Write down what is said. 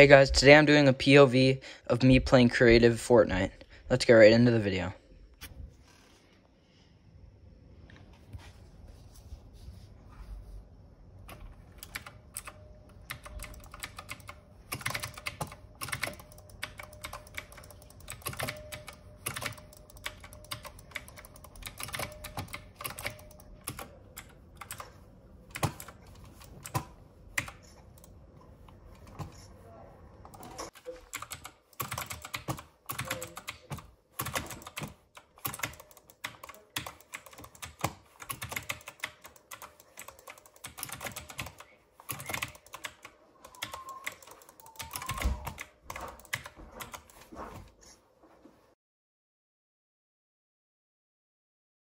Hey guys, today I'm doing a POV of me playing creative Fortnite. Let's get right into the video.